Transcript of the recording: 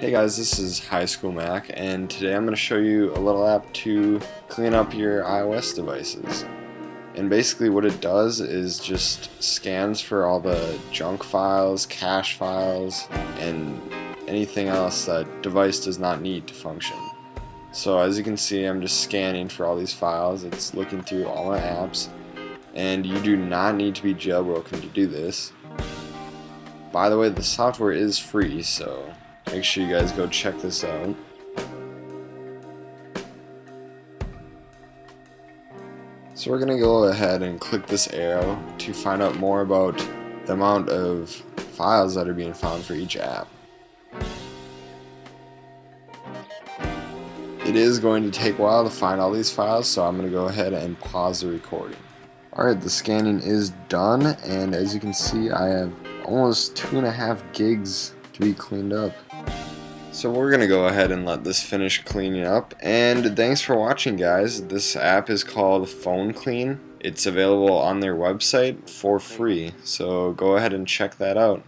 Hey guys, this is High School Mac, and today I'm going to show you a little app to clean up your iOS devices. And basically what it does is just scans for all the junk files, cache files, and anything else that device does not need to function. So as you can see, I'm just scanning for all these files. It's looking through all my apps, and you do not need to be jailbroken to do this. By the way, the software is free, so Make sure you guys go check this out. So we're going to go ahead and click this arrow to find out more about the amount of files that are being found for each app. It is going to take a while to find all these files, so I'm going to go ahead and pause the recording. Alright, the scanning is done, and as you can see, I have almost two and a half gigs to be cleaned up. So we're going to go ahead and let this finish cleaning up. And thanks for watching, guys. This app is called PhoneClean. It's available on their website for free. So go ahead and check that out.